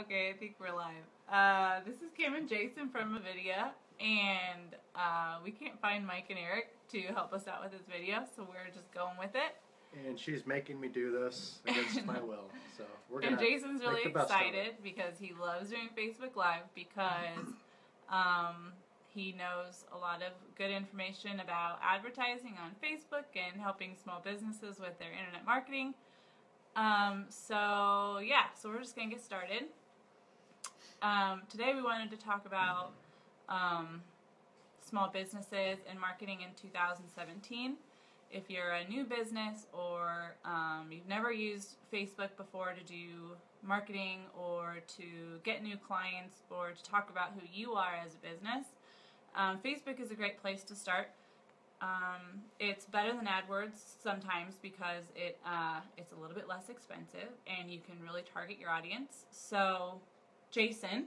Okay, I think we're live. Uh, this is Kim and Jason from Mavidea, and uh, we can't find Mike and Eric to help us out with this video, so we're just going with it. And she's making me do this against my will. So we're gonna. And Jason's really make the best excited because he loves doing Facebook Live because um, he knows a lot of good information about advertising on Facebook and helping small businesses with their internet marketing. Um, so yeah, so we're just gonna get started. Um, today we wanted to talk about um, small businesses and marketing in 2017. If you're a new business or um, you've never used Facebook before to do marketing or to get new clients or to talk about who you are as a business, um, Facebook is a great place to start. Um, it's better than AdWords sometimes because it uh, it's a little bit less expensive and you can really target your audience. So, Jason,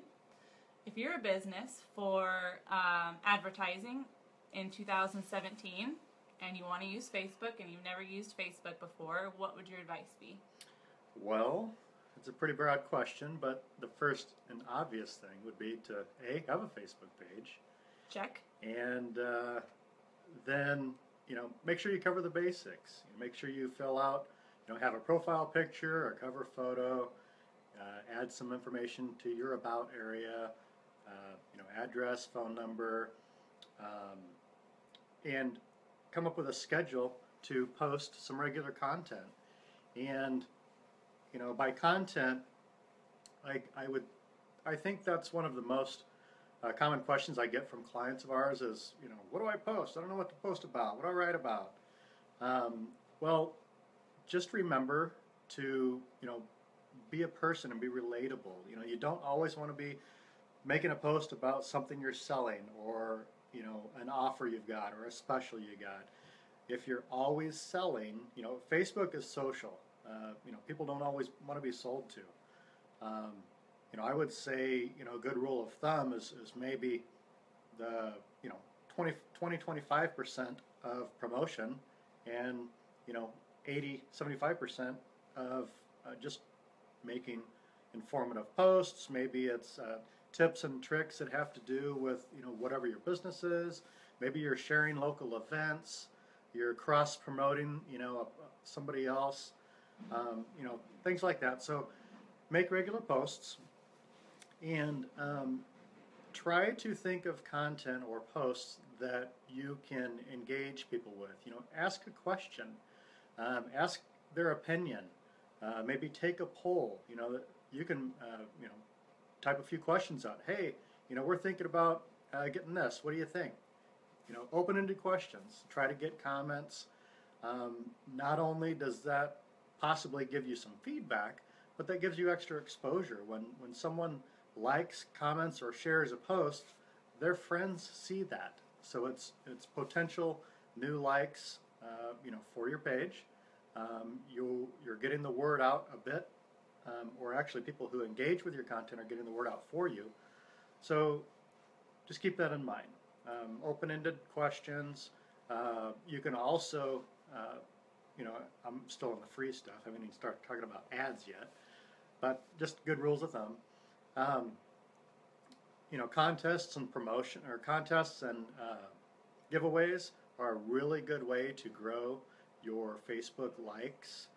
if you're a business for um, advertising in 2017 and you want to use Facebook and you've never used Facebook before, what would your advice be? Well, it's a pretty broad question, but the first and obvious thing would be to a have a Facebook page, Check. and uh, then you know make sure you cover the basics. Make sure you fill out, you know, have a profile picture a cover photo, uh, add some information to your about area, uh, you know, address, phone number, um, and come up with a schedule to post some regular content. And you know, by content, I I would I think that's one of the most uh, common questions I get from clients of ours is, you know, what do I post? I don't know what to post about. What do I write about? Um, well, just remember to, you know, be a person and be relatable. You know, you don't always want to be making a post about something you're selling or, you know, an offer you've got or a special you got. If you're always selling, you know, Facebook is social. Uh, you know, people don't always want to be sold to. Um, you know, I would say, you know, a good rule of thumb is, is maybe the, you know, 20, 20 25% of promotion and, you know, 80, 75% of uh, just making informative posts. Maybe it's uh, tips and tricks that have to do with, you know, whatever your business is. Maybe you're sharing local events. You're cross promoting, you know, somebody else. Um, you know, things like that. So make regular posts and um, try to think of content or posts that you can engage people with. You know, ask a question, um, ask their opinion, uh, maybe take a poll. You know, you can, uh, you know, type a few questions out. Hey, you know, we're thinking about uh, getting this. What do you think? You know, open-ended questions. Try to get comments. Um, not only does that possibly give you some feedback, but that gives you extra exposure. When when someone likes, comments, or shares a post, their friends see that. So it's it's potential new likes, uh, you know, for your page. Um, you you're getting the word out a bit, um, or actually people who engage with your content are getting the word out for you. So just keep that in mind. Um, open-ended questions. Uh, you can also, uh, you know, I'm still in the free stuff. I haven't even started talking about ads yet, but just good rules of thumb. Um, you know, contests and promotion or contests and uh, giveaways are a really good way to grow your Facebook likes.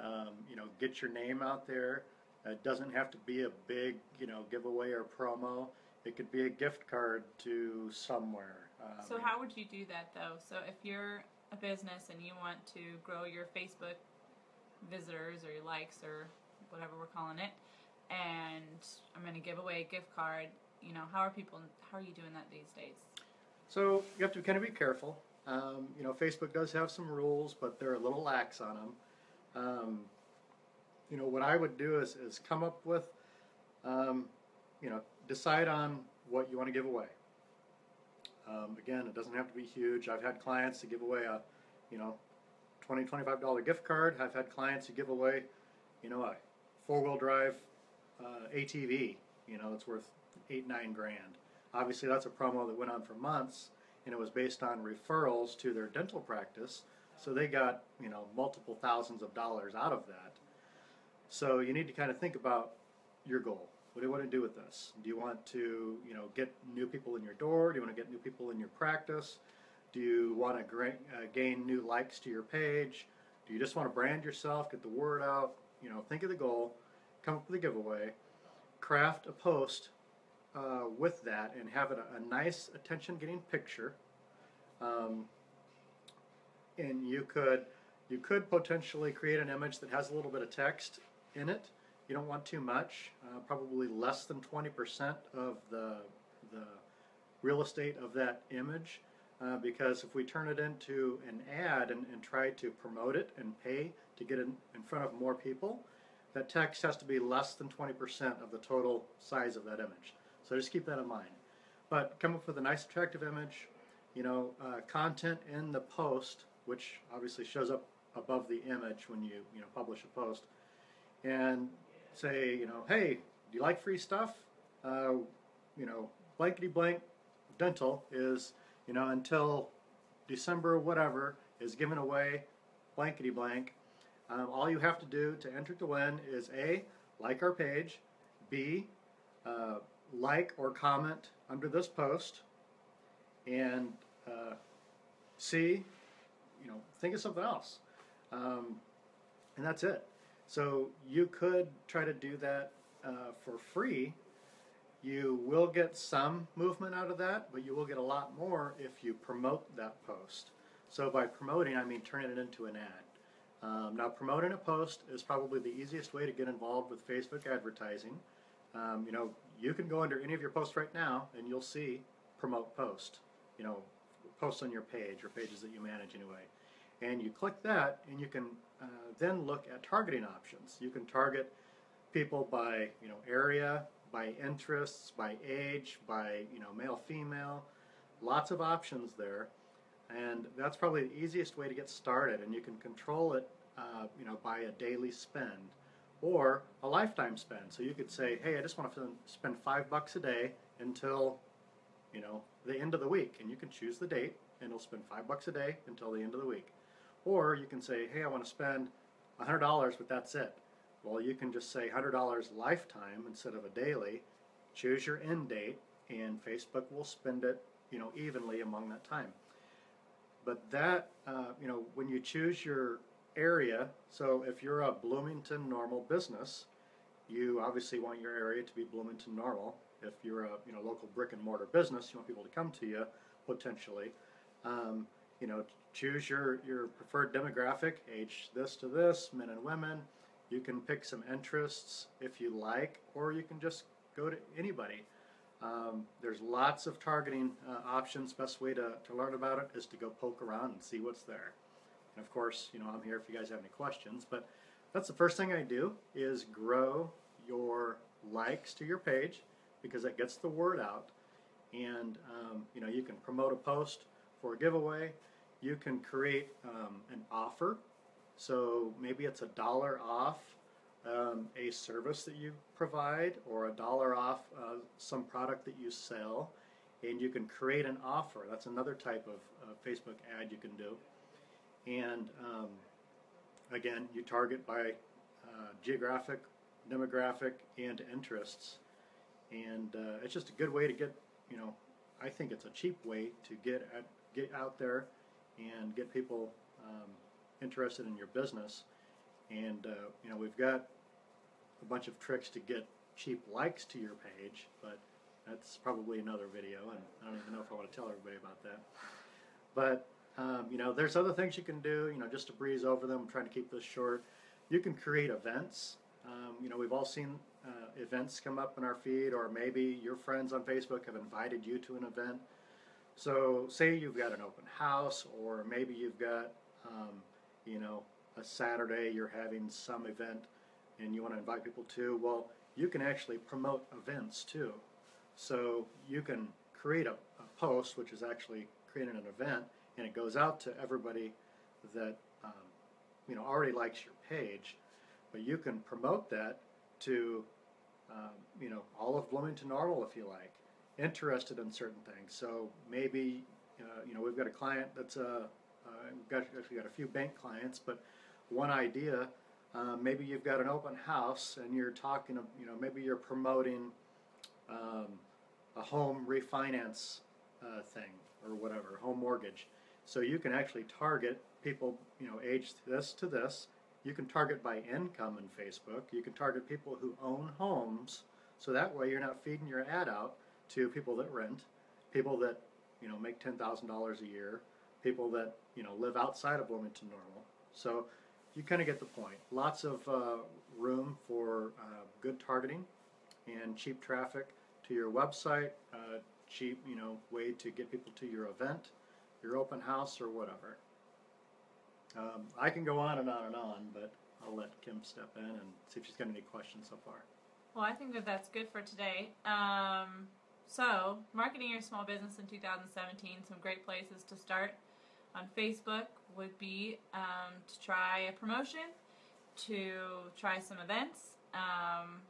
Um, you know, get your name out there. It doesn't have to be a big, you know, giveaway or promo. It could be a gift card to somewhere. Um, So how would you do that though? So if you're a business and you want to grow your Facebook visitors or your likes or whatever we're calling it, and I'm going to give away a gift card, you know, how are people? How are you doing that these days? So you have to kind of be careful. Um, you know, Facebook does have some rules, but they're a little lax on them. Um, you know, what I would do is, is come up with, um, you know, decide on what you want to give away. Um, again, it doesn't have to be huge. I've had clients to give away a, you know, $20, $25 gift card. I've had clients to give away, you know, a four-wheel drive uh, ATV, you know, it's worth eight, nine grand. Obviously, that's a promo that went on for months, and it was based on referrals to their dental practice. So they got, you know, multiple thousands of dollars out of that. So you need to kind of think about your goal. what do you want to do with this? Do you want to, you know, get new people in your door? Do you want to get new people in your practice? Do you want to uh, gain new likes to your page? Do you just want to brand yourself, get the word out? You know, think of the goal, come up with a giveaway, craft a post uh, with that, and have a, a nice attention-getting picture. Um, and you could you could potentially create an image that has a little bit of text in it. You don't want too much, uh, probably less than 20% of the, the real estate of that image. Uh, because if we turn it into an ad and, and try to promote it and pay to get it in, in front of more people, that text has to be less than 20% of the total size of that image. So just keep that in mind. But come up with a nice attractive image, you know, uh, content in the post, which obviously shows up above the image when you, you know, publish a post, and say, you know, hey, do you like free stuff? Uh, you know, blankety blank dental is, you know, until December whatever is given away blankety blank. Um, all you have to do to enter to win is A, like our page, B, uh, like or comment under this post, and uh, C, you know, think of something else. Um, and that's it. So you could try to do that uh, for free. You will get some movement out of that, but you will get a lot more if you promote that post. So by promoting, I mean turning it into an ad. Um, now, promoting a post is probably the easiest way to get involved with Facebook advertising. Um, you know, you can go under any of your posts right now, and you'll see promote post. You know, posts on your page or pages that you manage anyway. And you click that, and you can uh, then look at targeting options. You can target people by you know area, by interests, by age, by you know male, female. Lots of options there and that's probably the easiest way to get started and you can control it uh, you know by a daily spend or a lifetime spend. So you could say hey i just want to spend five bucks a day until you know the end of the week. And you can choose the date and it'll spend five bucks a day until the end of the week. Or you can say hey i want to spend $100 but that's it. Well you can just say $100 lifetime instead of a daily. Choose your end date and facebook will spend it you know evenly among that time. But that, uh, you know, when you choose your area, so if you're a Bloomington normal business, you obviously want your area to be Bloomington normal. If you're a you know local brick and mortar business, you want people to come to you potentially. Um, you know, choose your your preferred demographic, age this to this, men and women. You can pick some interests if you like, or you can just go to anybody. Um, there's lots of targeting uh, options. Best way to, to learn about it is to go poke around and see what's there. And of course, you know, I'm here if you guys have any questions, but that's the first thing I do is grow your likes to your page because that gets the word out. And, um, you know, you can promote a post for a giveaway. You can create um, an offer. So maybe it's a dollar off um, a service that you provide or a dollar off uh, some product that you sell, and you can create an offer. That's another type of uh, Facebook ad you can do. And um, again, you target by uh, geographic, demographic, and interests. And uh, it's just a good way to get, you know, I think it's a cheap way to get at, get out there and get people um, interested in your business and, uh, you know, we've got a bunch of tricks to get cheap likes to your page, but that's probably another video, and I don't even know if I want to tell everybody about that. But, um, you know, there's other things you can do, you know, just to breeze over them. I'm trying to keep this short. You can create events. Um, you know, we've all seen uh, events come up in our feed, or maybe your friends on Facebook have invited you to an event. So, say you've got an open house, or maybe you've got, um, you know, a Saturday you're having some event and you want to invite people to, well, you can actually promote events too. So you can create a, a post, which is actually creating an event, and it goes out to everybody that um, you know already likes your page. But you can promote that to um, you know all of Bloomington Normal if you like, interested in certain things. So maybe uh, you know we've got a client that's a uh, we've got, actually got a few bank clients, but one idea Uh, maybe you've got an open house and you're talking, of- you know, maybe you're promoting um, a home refinance uh, thing or whatever, home mortgage. So you can actually target people, you know, aged this to this. You can target by income in Facebook. You can target people who own homes. So that way you're not feeding your ad out to people that rent, people that, you know, make $10,000 a year, people that, you know, live outside of Bloomington Normal. So you kind of get the point. Lots of uh, room for uh, good targeting and cheap traffic to your website, uh, cheap, you know, way to get people to your event, your open house, or whatever. Um, I can go on and on and on, but I'll let Kim step in and see if she's got any questions so far. Well, I think that that's good for today. Um, so, marketing your small business in 2017, some great places to start on Facebook would be um, to try a promotion, to try some events, um,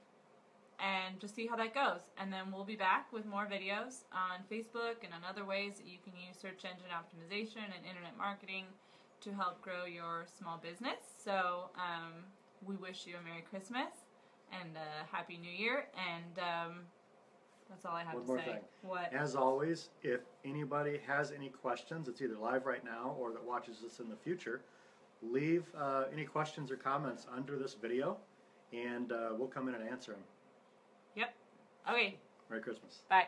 and just see how that goes. And then we'll be back with more videos on Facebook and on other ways that you can use search engine optimization and internet marketing to help grow your small business. So, um, we wish you a Merry Christmas and a Happy New Year. And um, that's all I have One to more say. thing. What? As always, if anybody has any questions, it's either live right now or that watches this in the future, leave uh, any questions or comments under this video, and uh, we'll come in and answer them. Okay. Merry Christmas. Bye.